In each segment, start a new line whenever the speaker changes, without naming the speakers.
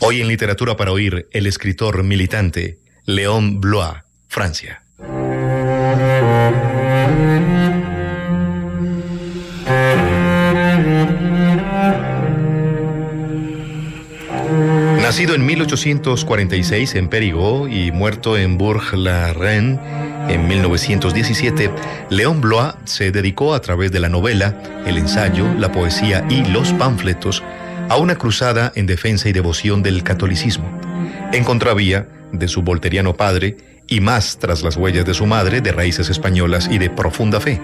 Hoy en Literatura para Oír, el escritor militante Léon Blois, Francia. Nacido en 1846 en Périgord y muerto en Bourg-la-Reine en 1917, Léon Blois se dedicó a través de la novela, el ensayo, la poesía y los panfletos a una cruzada en defensa y devoción del catolicismo, en contravía de su volteriano padre y más tras las huellas de su madre de raíces españolas y de profunda fe.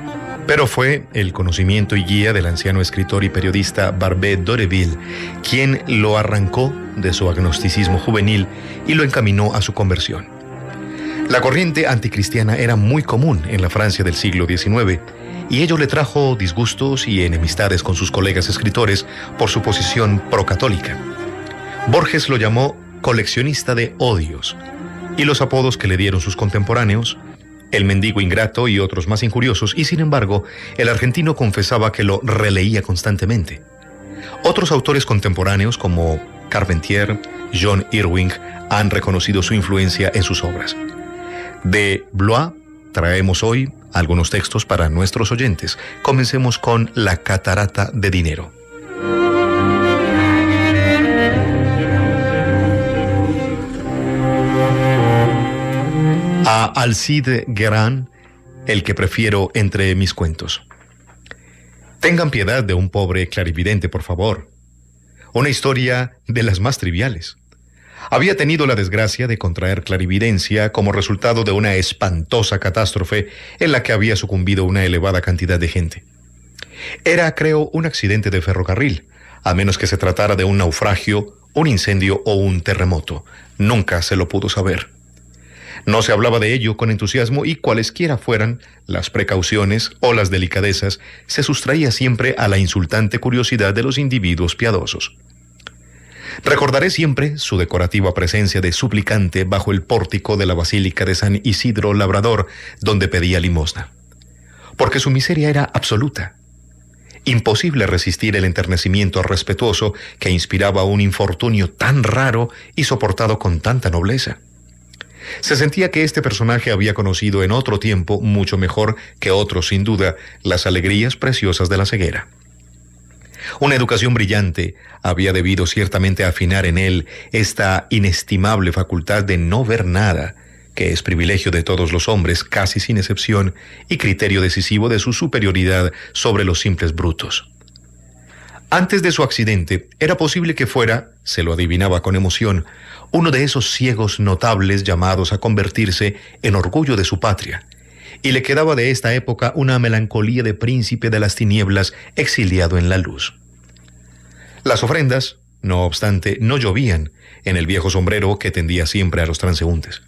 Pero fue el conocimiento y guía del anciano escritor y periodista Barbé d'Oreville quien lo arrancó de su agnosticismo juvenil y lo encaminó a su conversión. La corriente anticristiana era muy común en la Francia del siglo XIX y ello le trajo disgustos y enemistades con sus colegas escritores por su posición procatólica. Borges lo llamó coleccionista de odios, y los apodos que le dieron sus contemporáneos, el mendigo ingrato y otros más injuriosos, y sin embargo, el argentino confesaba que lo releía constantemente. Otros autores contemporáneos como Carpentier, John Irving, han reconocido su influencia en sus obras. De Blois traemos hoy algunos textos para nuestros oyentes. Comencemos con La Catarata de Dinero. A Alcide Guerin, el que prefiero entre mis cuentos. Tengan piedad de un pobre clarividente, por favor. Una historia de las más triviales. Había tenido la desgracia de contraer clarividencia como resultado de una espantosa catástrofe en la que había sucumbido una elevada cantidad de gente. Era, creo, un accidente de ferrocarril, a menos que se tratara de un naufragio, un incendio o un terremoto. Nunca se lo pudo saber. No se hablaba de ello con entusiasmo y cualesquiera fueran las precauciones o las delicadezas, se sustraía siempre a la insultante curiosidad de los individuos piadosos. Recordaré siempre su decorativa presencia de suplicante bajo el pórtico de la Basílica de San Isidro Labrador, donde pedía limosna. Porque su miseria era absoluta. Imposible resistir el enternecimiento respetuoso que inspiraba un infortunio tan raro y soportado con tanta nobleza. Se sentía que este personaje había conocido en otro tiempo, mucho mejor que otros sin duda, las alegrías preciosas de la ceguera. Una educación brillante había debido ciertamente afinar en él esta inestimable facultad de no ver nada, que es privilegio de todos los hombres, casi sin excepción, y criterio decisivo de su superioridad sobre los simples brutos. Antes de su accidente, era posible que fuera, se lo adivinaba con emoción, uno de esos ciegos notables llamados a convertirse en orgullo de su patria, y le quedaba de esta época una melancolía de príncipe de las tinieblas exiliado en la luz. Las ofrendas, no obstante, no llovían en el viejo sombrero que tendía siempre a los transeúntes.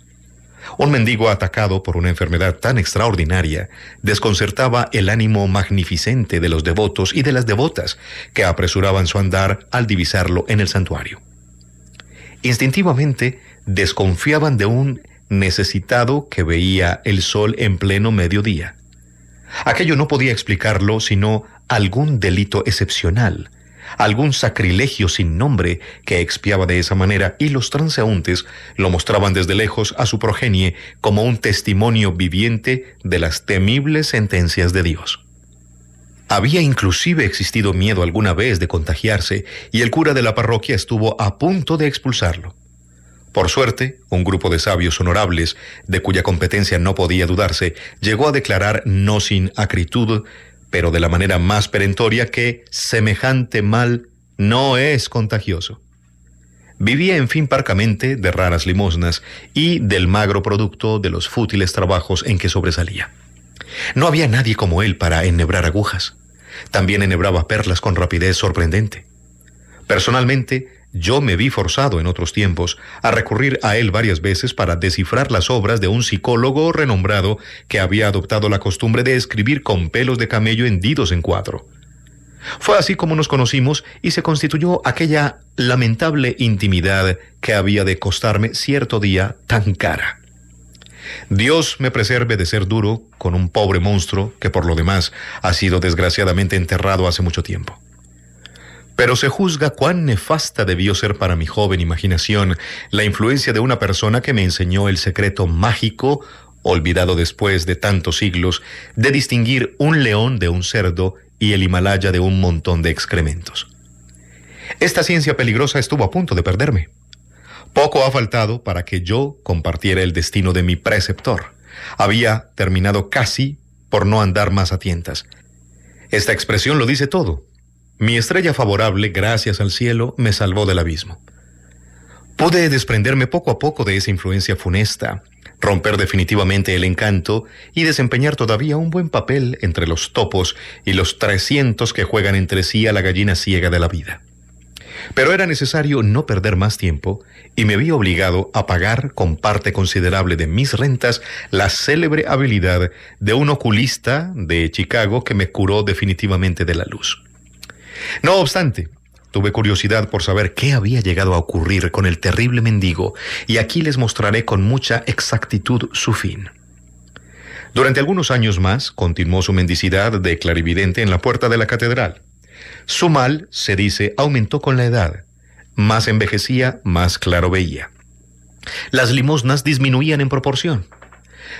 Un mendigo atacado por una enfermedad tan extraordinaria desconcertaba el ánimo magnificente de los devotos y de las devotas que apresuraban su andar al divisarlo en el santuario. Instintivamente desconfiaban de un necesitado que veía el sol en pleno mediodía. Aquello no podía explicarlo sino algún delito excepcional, algún sacrilegio sin nombre que expiaba de esa manera y los transeúntes lo mostraban desde lejos a su progenie como un testimonio viviente de las temibles sentencias de Dios. Había inclusive existido miedo alguna vez de contagiarse y el cura de la parroquia estuvo a punto de expulsarlo. Por suerte, un grupo de sabios honorables, de cuya competencia no podía dudarse, llegó a declarar, no sin acritud, pero de la manera más perentoria, que semejante mal no es contagioso. Vivía en fin parcamente de raras limosnas y del magro producto de los fútiles trabajos en que sobresalía. No había nadie como él para enhebrar agujas. También enhebraba perlas con rapidez sorprendente. Personalmente, yo me vi forzado en otros tiempos a recurrir a él varias veces para descifrar las obras de un psicólogo renombrado que había adoptado la costumbre de escribir con pelos de camello hendidos en cuadro. Fue así como nos conocimos y se constituyó aquella lamentable intimidad que había de costarme cierto día tan cara. Dios me preserve de ser duro con un pobre monstruo que por lo demás ha sido desgraciadamente enterrado hace mucho tiempo. Pero se juzga cuán nefasta debió ser para mi joven imaginación la influencia de una persona que me enseñó el secreto mágico, olvidado después de tantos siglos, de distinguir un león de un cerdo y el Himalaya de un montón de excrementos. Esta ciencia peligrosa estuvo a punto de perderme. Poco ha faltado para que yo compartiera el destino de mi preceptor. Había terminado casi por no andar más a tientas. Esta expresión lo dice todo. Mi estrella favorable, gracias al cielo, me salvó del abismo. Pude desprenderme poco a poco de esa influencia funesta, romper definitivamente el encanto y desempeñar todavía un buen papel entre los topos y los trescientos que juegan entre sí a la gallina ciega de la vida. Pero era necesario no perder más tiempo y me vi obligado a pagar con parte considerable de mis rentas la célebre habilidad de un oculista de Chicago que me curó definitivamente de la luz. No obstante, tuve curiosidad por saber qué había llegado a ocurrir con el terrible mendigo y aquí les mostraré con mucha exactitud su fin. Durante algunos años más continuó su mendicidad de clarividente en la puerta de la catedral. Su mal, se dice, aumentó con la edad. Más envejecía, más claro veía. Las limosnas disminuían en proporción.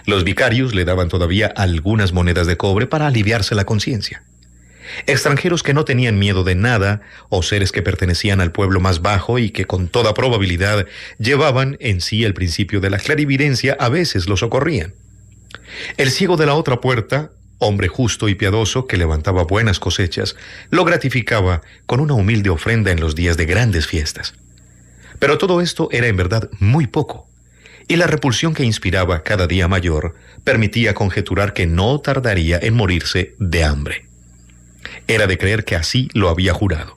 Los vicarios le daban todavía algunas monedas de cobre para aliviarse la conciencia. Extranjeros que no tenían miedo de nada, o seres que pertenecían al pueblo más bajo y que con toda probabilidad llevaban en sí el principio de la clarividencia, a veces los socorrían. El ciego de la otra puerta hombre justo y piadoso que levantaba buenas cosechas, lo gratificaba con una humilde ofrenda en los días de grandes fiestas. Pero todo esto era en verdad muy poco, y la repulsión que inspiraba cada día mayor permitía conjeturar que no tardaría en morirse de hambre. Era de creer que así lo había jurado.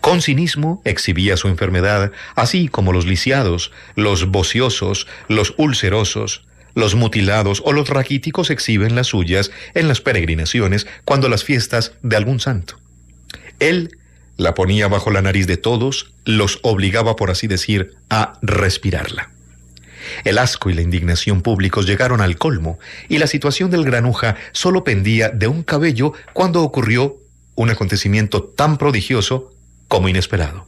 Con cinismo exhibía su enfermedad, así como los lisiados, los vociosos, los ulcerosos, los mutilados o los raquíticos exhiben las suyas en las peregrinaciones cuando las fiestas de algún santo. Él la ponía bajo la nariz de todos, los obligaba, por así decir, a respirarla. El asco y la indignación públicos llegaron al colmo, y la situación del granuja solo pendía de un cabello cuando ocurrió un acontecimiento tan prodigioso como inesperado.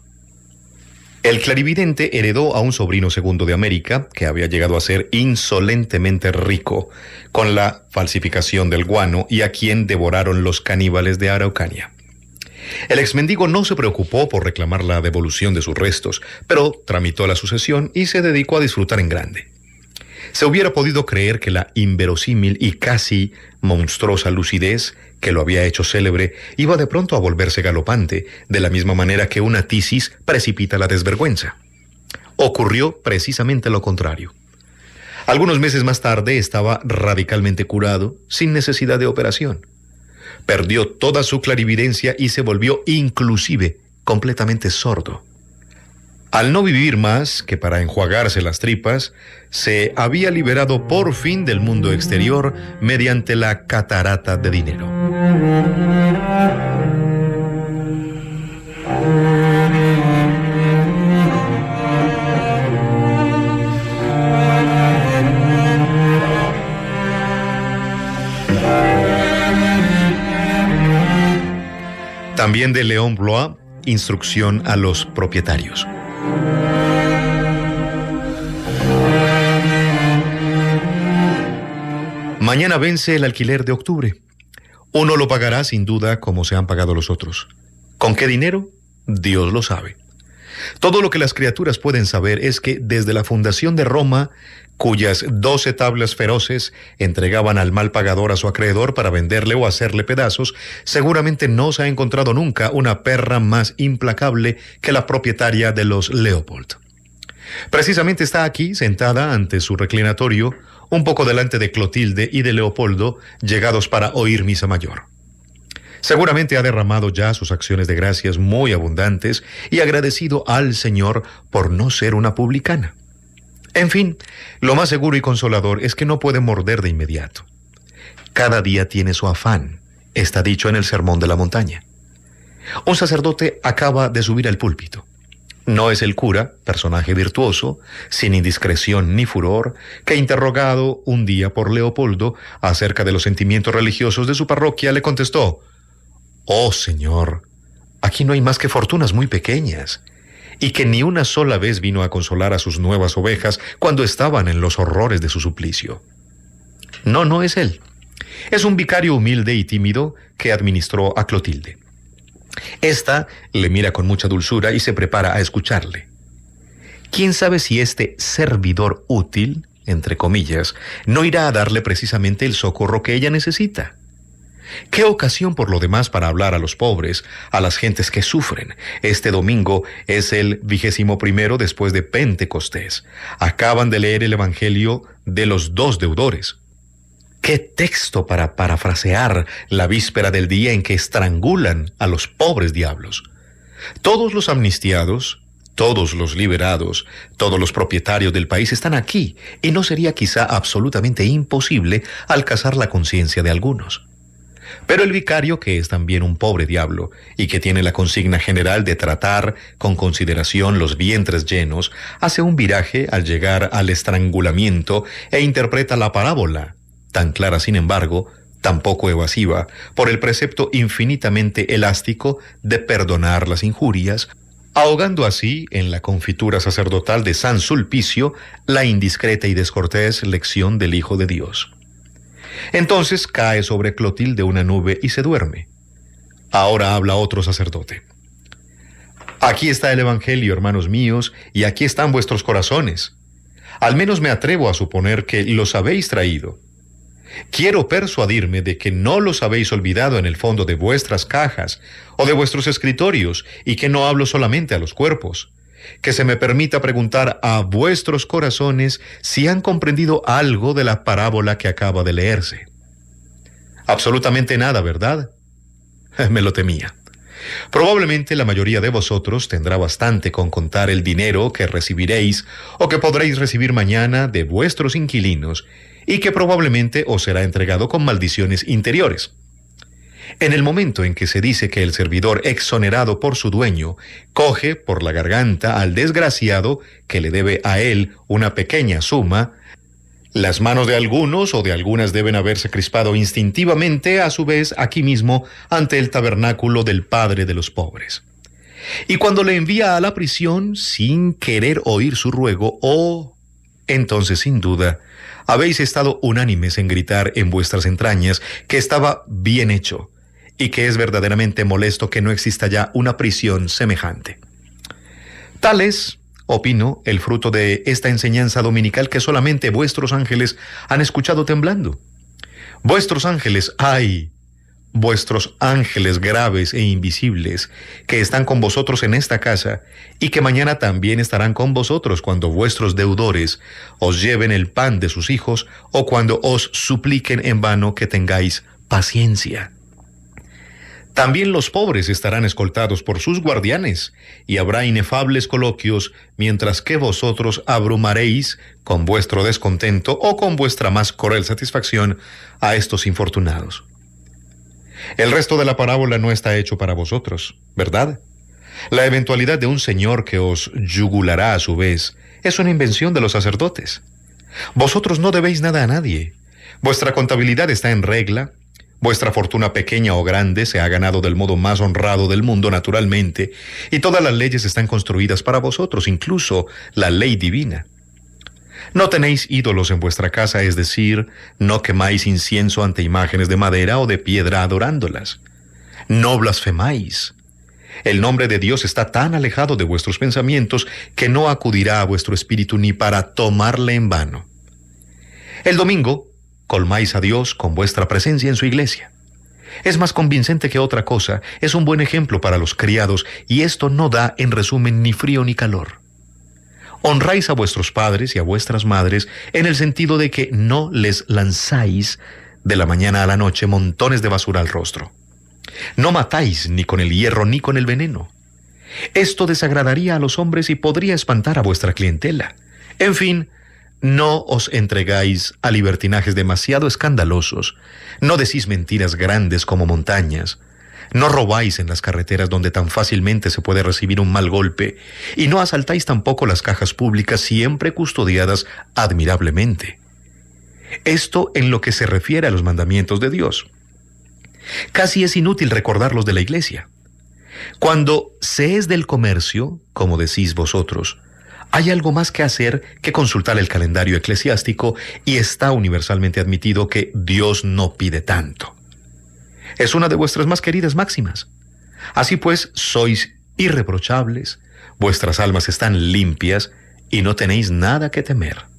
El clarividente heredó a un sobrino segundo de América, que había llegado a ser insolentemente rico con la falsificación del guano y a quien devoraron los caníbales de Araucania. El exmendigo no se preocupó por reclamar la devolución de sus restos, pero tramitó la sucesión y se dedicó a disfrutar en grande. Se hubiera podido creer que la inverosímil y casi monstruosa lucidez que lo había hecho célebre iba de pronto a volverse galopante, de la misma manera que una tisis precipita la desvergüenza. Ocurrió precisamente lo contrario. Algunos meses más tarde estaba radicalmente curado, sin necesidad de operación. Perdió toda su clarividencia y se volvió inclusive completamente sordo. Al no vivir más que para enjuagarse las tripas, se había liberado por fin del mundo exterior mediante la catarata de dinero. También de León Blois, instrucción a los propietarios. Mañana vence el alquiler de octubre. Uno lo pagará sin duda como se han pagado los otros. ¿Con qué dinero? Dios lo sabe. Todo lo que las criaturas pueden saber es que desde la fundación de Roma, cuyas doce tablas feroces entregaban al mal pagador a su acreedor para venderle o hacerle pedazos, seguramente no se ha encontrado nunca una perra más implacable que la propietaria de los Leopold. Precisamente está aquí, sentada ante su reclinatorio, un poco delante de Clotilde y de Leopoldo, llegados para oír misa mayor. Seguramente ha derramado ya sus acciones de gracias muy abundantes y agradecido al Señor por no ser una publicana. En fin, lo más seguro y consolador es que no puede morder de inmediato. Cada día tiene su afán, está dicho en el Sermón de la Montaña. Un sacerdote acaba de subir al púlpito. No es el cura, personaje virtuoso, sin indiscreción ni furor, que interrogado un día por Leopoldo acerca de los sentimientos religiosos de su parroquia, le contestó, Oh Señor, aquí no hay más que fortunas muy pequeñas, y que ni una sola vez vino a consolar a sus nuevas ovejas cuando estaban en los horrores de su suplicio. No, no es él. Es un vicario humilde y tímido que administró a Clotilde. Esta le mira con mucha dulzura y se prepara a escucharle. ¿Quién sabe si este servidor útil, entre comillas, no irá a darle precisamente el socorro que ella necesita? Qué ocasión por lo demás para hablar a los pobres, a las gentes que sufren. Este domingo es el vigésimo primero después de Pentecostés. Acaban de leer el Evangelio de los dos deudores. Qué texto para parafrasear la víspera del día en que estrangulan a los pobres diablos. Todos los amnistiados, todos los liberados, todos los propietarios del país están aquí, y no sería quizá absolutamente imposible alcanzar la conciencia de algunos. Pero el vicario, que es también un pobre diablo, y que tiene la consigna general de tratar con consideración los vientres llenos, hace un viraje al llegar al estrangulamiento e interpreta la parábola tan clara sin embargo, tan poco evasiva, por el precepto infinitamente elástico de perdonar las injurias, ahogando así en la confitura sacerdotal de San Sulpicio la indiscreta y descortés lección del Hijo de Dios. Entonces cae sobre Clotilde una nube y se duerme. Ahora habla otro sacerdote. Aquí está el Evangelio, hermanos míos, y aquí están vuestros corazones. Al menos me atrevo a suponer que los habéis traído. Quiero persuadirme de que no los habéis olvidado en el fondo de vuestras cajas o de vuestros escritorios y que no hablo solamente a los cuerpos. Que se me permita preguntar a vuestros corazones si han comprendido algo de la parábola que acaba de leerse. Absolutamente nada, ¿verdad? Me lo temía. Probablemente la mayoría de vosotros tendrá bastante con contar el dinero que recibiréis o que podréis recibir mañana de vuestros inquilinos y que probablemente os será entregado con maldiciones interiores. En el momento en que se dice que el servidor exonerado por su dueño coge por la garganta al desgraciado que le debe a él una pequeña suma, las manos de algunos o de algunas deben haberse crispado instintivamente a su vez aquí mismo ante el tabernáculo del Padre de los pobres. Y cuando le envía a la prisión sin querer oír su ruego, oh, entonces sin duda habéis estado unánimes en gritar en vuestras entrañas que estaba bien hecho y que es verdaderamente molesto que no exista ya una prisión semejante. Tal es, opino, el fruto de esta enseñanza dominical que solamente vuestros ángeles han escuchado temblando. Vuestros ángeles, ay, vuestros ángeles graves e invisibles, que están con vosotros en esta casa, y que mañana también estarán con vosotros cuando vuestros deudores os lleven el pan de sus hijos, o cuando os supliquen en vano que tengáis paciencia. También los pobres estarán escoltados por sus guardianes, y habrá inefables coloquios, mientras que vosotros abrumaréis, con vuestro descontento o con vuestra más cruel satisfacción, a estos infortunados. El resto de la parábola no está hecho para vosotros, ¿verdad? La eventualidad de un Señor que os yugulará a su vez es una invención de los sacerdotes. Vosotros no debéis nada a nadie. Vuestra contabilidad está en regla. Vuestra fortuna pequeña o grande se ha ganado del modo más honrado del mundo naturalmente, y todas las leyes están construidas para vosotros, incluso la ley divina. No tenéis ídolos en vuestra casa, es decir, no quemáis incienso ante imágenes de madera o de piedra adorándolas. No blasfemáis. El nombre de Dios está tan alejado de vuestros pensamientos que no acudirá a vuestro espíritu ni para tomarle en vano. El domingo, colmáis a Dios con vuestra presencia en su iglesia. Es más convincente que otra cosa, es un buen ejemplo para los criados y esto no da en resumen ni frío ni calor. Honráis a vuestros padres y a vuestras madres en el sentido de que no les lanzáis de la mañana a la noche montones de basura al rostro. No matáis ni con el hierro ni con el veneno. Esto desagradaría a los hombres y podría espantar a vuestra clientela. En fin, no os entregáis a libertinajes demasiado escandalosos, no decís mentiras grandes como montañas, no robáis en las carreteras donde tan fácilmente se puede recibir un mal golpe, y no asaltáis tampoco las cajas públicas siempre custodiadas admirablemente. Esto en lo que se refiere a los mandamientos de Dios. Casi es inútil recordarlos de la Iglesia. Cuando se es del comercio, como decís vosotros, hay algo más que hacer que consultar el calendario eclesiástico y está universalmente admitido que Dios no pide tanto. Es una de vuestras más queridas máximas. Así pues, sois irreprochables, vuestras almas están limpias y no tenéis nada que temer.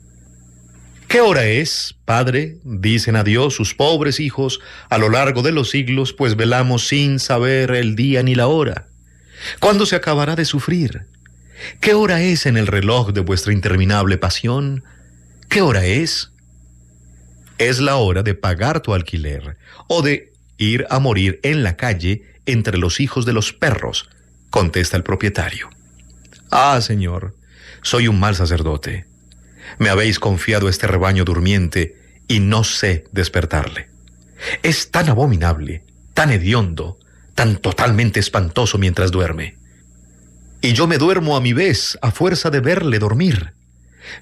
¿Qué hora es, Padre? Dicen a Dios sus pobres hijos a lo largo de los siglos, pues velamos sin saber el día ni la hora. ¿Cuándo se acabará de sufrir? ¿Qué hora es en el reloj de vuestra interminable pasión? ¿Qué hora es? Es la hora de pagar tu alquiler o de ir a morir en la calle entre los hijos de los perros, contesta el propietario. Ah, Señor, soy un mal sacerdote. Me habéis confiado este rebaño durmiente y no sé despertarle. Es tan abominable, tan hediondo, tan totalmente espantoso mientras duerme. Y yo me duermo a mi vez a fuerza de verle dormir.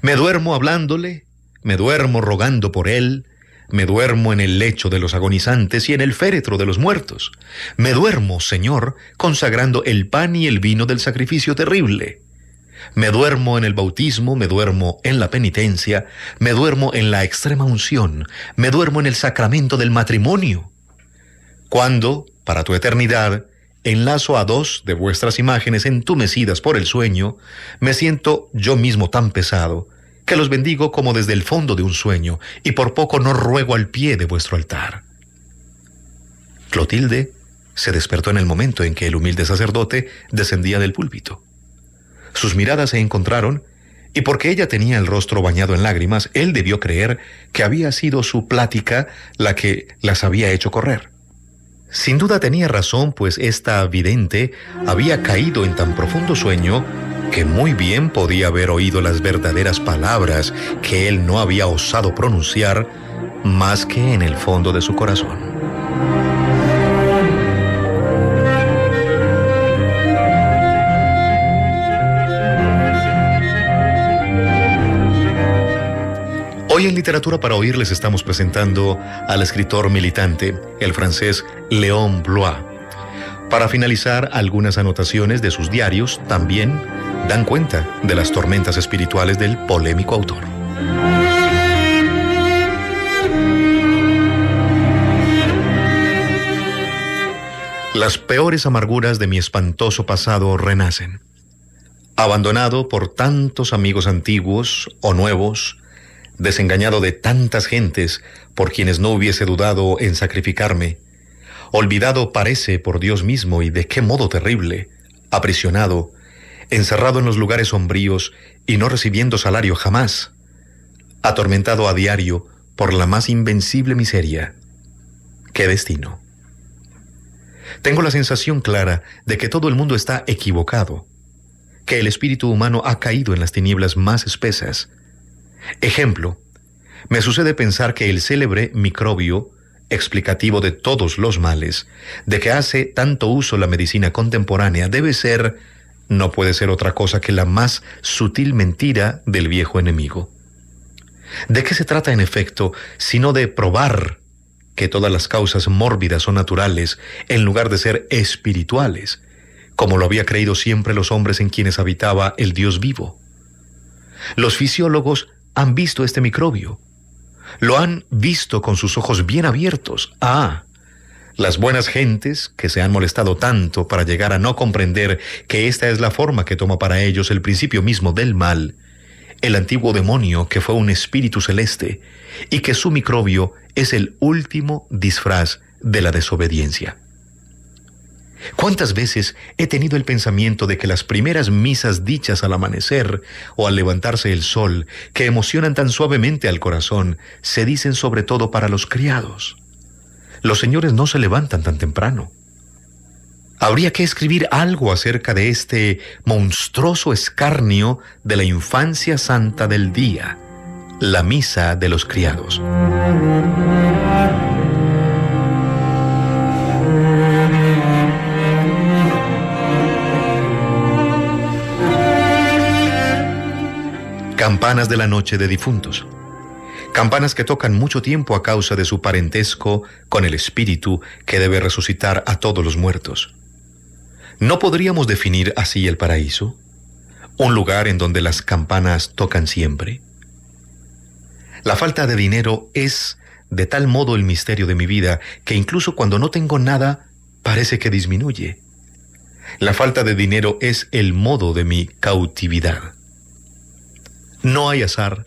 Me duermo hablándole, me duermo rogando por él, me duermo en el lecho de los agonizantes y en el féretro de los muertos. Me duermo, Señor, consagrando el pan y el vino del sacrificio terrible. Me duermo en el bautismo, me duermo en la penitencia, me duermo en la extrema unción, me duermo en el sacramento del matrimonio. Cuando, para tu eternidad, enlazo a dos de vuestras imágenes entumecidas por el sueño, me siento yo mismo tan pesado, que los bendigo como desde el fondo de un sueño, y por poco no ruego al pie de vuestro altar. Clotilde se despertó en el momento en que el humilde sacerdote descendía del púlpito. Sus miradas se encontraron, y porque ella tenía el rostro bañado en lágrimas, él debió creer que había sido su plática la que las había hecho correr. Sin duda tenía razón, pues esta vidente había caído en tan profundo sueño que muy bien podía haber oído las verdaderas palabras que él no había osado pronunciar más que en el fondo de su corazón. Literatura para Oír les estamos presentando al escritor militante, el francés Léon Blois. Para finalizar, algunas anotaciones de sus diarios también dan cuenta de las tormentas espirituales del polémico autor. Las peores amarguras de mi espantoso pasado renacen. Abandonado por tantos amigos antiguos o nuevos, desengañado de tantas gentes por quienes no hubiese dudado en sacrificarme, olvidado parece por Dios mismo y de qué modo terrible, aprisionado, encerrado en los lugares sombríos y no recibiendo salario jamás, atormentado a diario por la más invencible miseria. ¡Qué destino! Tengo la sensación clara de que todo el mundo está equivocado, que el espíritu humano ha caído en las tinieblas más espesas, Ejemplo, me sucede pensar que el célebre microbio, explicativo de todos los males, de que hace tanto uso la medicina contemporánea, debe ser, no puede ser otra cosa que la más sutil mentira del viejo enemigo. ¿De qué se trata en efecto, sino de probar que todas las causas mórbidas son naturales en lugar de ser espirituales, como lo había creído siempre los hombres en quienes habitaba el Dios vivo? Los fisiólogos han visto este microbio. Lo han visto con sus ojos bien abiertos. Ah, las buenas gentes que se han molestado tanto para llegar a no comprender que esta es la forma que toma para ellos el principio mismo del mal, el antiguo demonio que fue un espíritu celeste, y que su microbio es el último disfraz de la desobediencia. ¿Cuántas veces he tenido el pensamiento de que las primeras misas dichas al amanecer o al levantarse el sol, que emocionan tan suavemente al corazón, se dicen sobre todo para los criados? Los señores no se levantan tan temprano. Habría que escribir algo acerca de este monstruoso escarnio de la infancia santa del día, la misa de los criados. Campanas de la noche de difuntos. Campanas que tocan mucho tiempo a causa de su parentesco con el espíritu que debe resucitar a todos los muertos. ¿No podríamos definir así el paraíso? ¿Un lugar en donde las campanas tocan siempre? La falta de dinero es de tal modo el misterio de mi vida que incluso cuando no tengo nada, parece que disminuye. La falta de dinero es el modo de mi cautividad. No hay azar,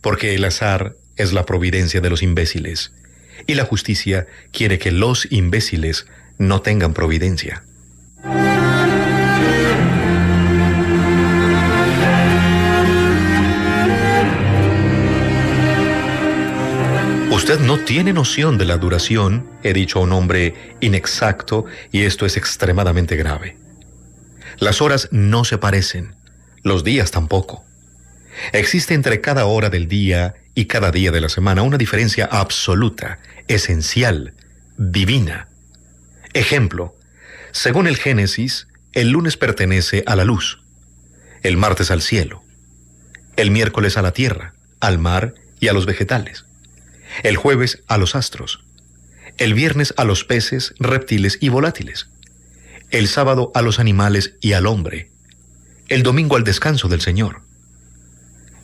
porque el azar es la providencia de los imbéciles, y la justicia quiere que los imbéciles no tengan providencia. Usted no tiene noción de la duración, he dicho un hombre inexacto, y esto es extremadamente grave. Las horas no se parecen, los días tampoco. Existe entre cada hora del día y cada día de la semana una diferencia absoluta, esencial, divina. Ejemplo, según el Génesis, el lunes pertenece a la luz, el martes al cielo, el miércoles a la tierra, al mar y a los vegetales, el jueves a los astros, el viernes a los peces, reptiles y volátiles, el sábado a los animales y al hombre, el domingo al descanso del Señor.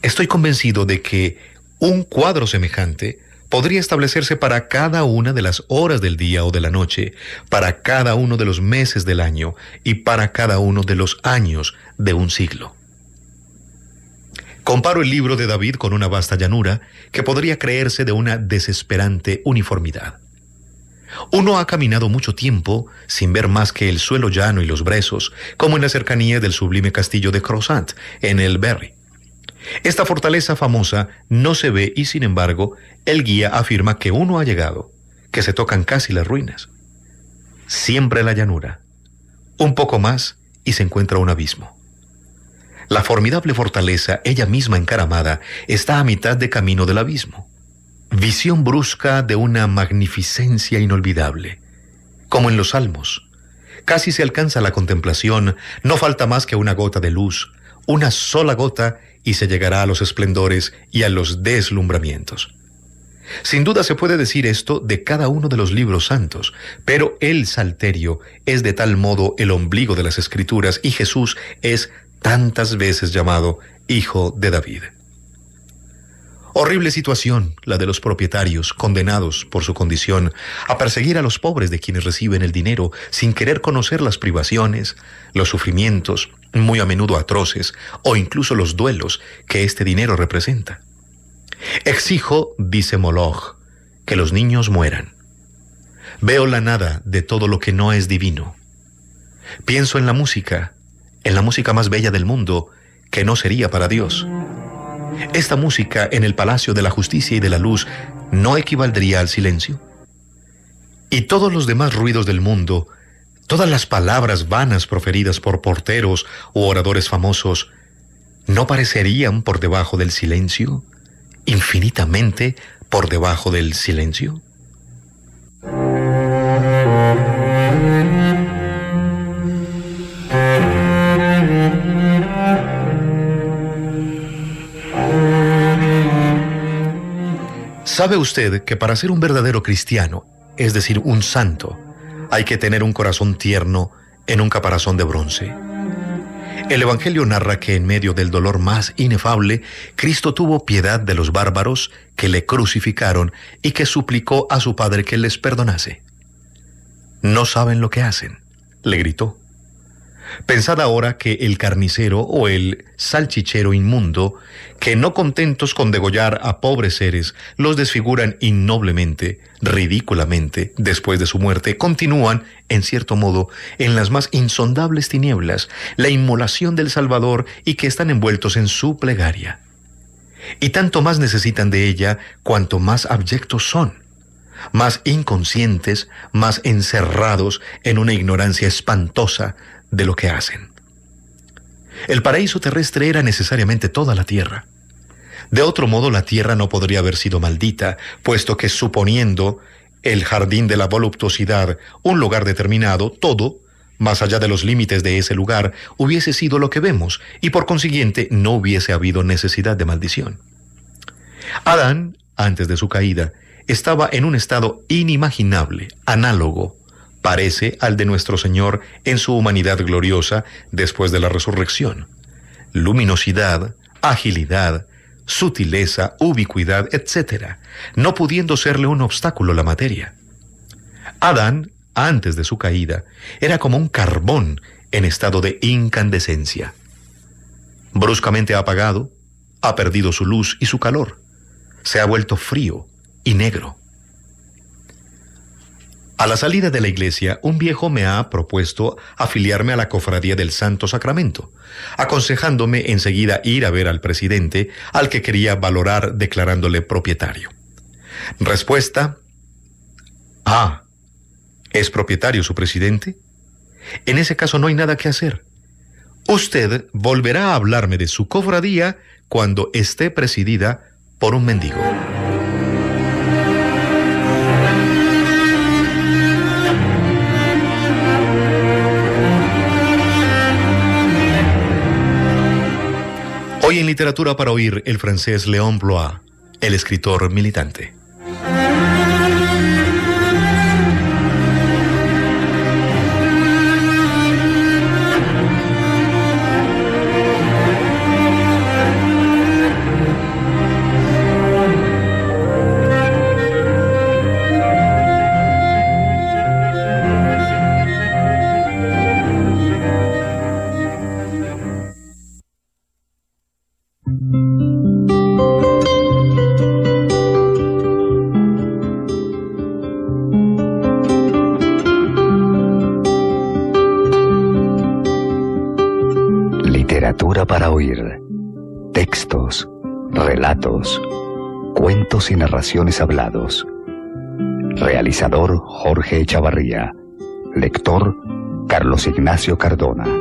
Estoy convencido de que un cuadro semejante podría establecerse para cada una de las horas del día o de la noche, para cada uno de los meses del año y para cada uno de los años de un siglo. Comparo el libro de David con una vasta llanura que podría creerse de una desesperante uniformidad. Uno ha caminado mucho tiempo sin ver más que el suelo llano y los brezos, como en la cercanía del sublime castillo de Crozat, en el Berry. Esta fortaleza famosa no se ve y sin embargo el guía afirma que uno ha llegado, que se tocan casi las ruinas. Siempre la llanura. Un poco más y se encuentra un abismo. La formidable fortaleza, ella misma encaramada, está a mitad de camino del abismo. Visión brusca de una magnificencia inolvidable. Como en los salmos. Casi se alcanza la contemplación, no falta más que una gota de luz, una sola gota y se llegará a los esplendores y a los deslumbramientos. Sin duda se puede decir esto de cada uno de los libros santos, pero el Salterio es de tal modo el ombligo de las escrituras y Jesús es tantas veces llamado Hijo de David. Horrible situación la de los propietarios, condenados por su condición a perseguir a los pobres de quienes reciben el dinero sin querer conocer las privaciones, los sufrimientos, muy a menudo atroces, o incluso los duelos que este dinero representa. Exijo, dice Moloch, que los niños mueran. Veo la nada de todo lo que no es divino. Pienso en la música, en la música más bella del mundo, que no sería para Dios. Esta música en el Palacio de la Justicia y de la Luz no equivaldría al silencio. Y todos los demás ruidos del mundo, todas las palabras vanas proferidas por porteros o oradores famosos, ¿no parecerían por debajo del silencio? Infinitamente por debajo del silencio. ¿Sabe usted que para ser un verdadero cristiano, es decir, un santo, hay que tener un corazón tierno en un caparazón de bronce? El Evangelio narra que en medio del dolor más inefable, Cristo tuvo piedad de los bárbaros que le crucificaron y que suplicó a su Padre que les perdonase. No saben lo que hacen, le gritó. Pensad ahora que el carnicero o el salchichero inmundo, que no contentos con degollar a pobres seres, los desfiguran innoblemente, ridículamente, después de su muerte, continúan, en cierto modo, en las más insondables tinieblas, la inmolación del Salvador y que están envueltos en su plegaria. Y tanto más necesitan de ella cuanto más abyectos son más inconscientes, más encerrados en una ignorancia espantosa de lo que hacen. El paraíso terrestre era necesariamente toda la tierra. De otro modo, la tierra no podría haber sido maldita, puesto que suponiendo el jardín de la voluptuosidad un lugar determinado, todo, más allá de los límites de ese lugar, hubiese sido lo que vemos, y por consiguiente no hubiese habido necesidad de maldición. Adán, antes de su caída, estaba en un estado inimaginable, análogo, parece al de nuestro Señor en su humanidad gloriosa después de la resurrección. Luminosidad, agilidad, sutileza, ubicuidad, etc., no pudiendo serle un obstáculo la materia. Adán, antes de su caída, era como un carbón en estado de incandescencia. Bruscamente apagado, ha perdido su luz y su calor. Se ha vuelto frío y negro. A la salida de la iglesia, un viejo me ha propuesto afiliarme a la cofradía del Santo Sacramento, aconsejándome enseguida ir a ver al presidente, al que quería valorar declarándole propietario. Respuesta. Ah, ¿es propietario su presidente? En ese caso no hay nada que hacer. Usted volverá a hablarme de su cofradía cuando esté presidida por un mendigo. En Literatura para Oír el francés Léon Blois, el escritor militante.
Y narraciones hablados. Realizador Jorge Echavarría. Lector Carlos Ignacio Cardona.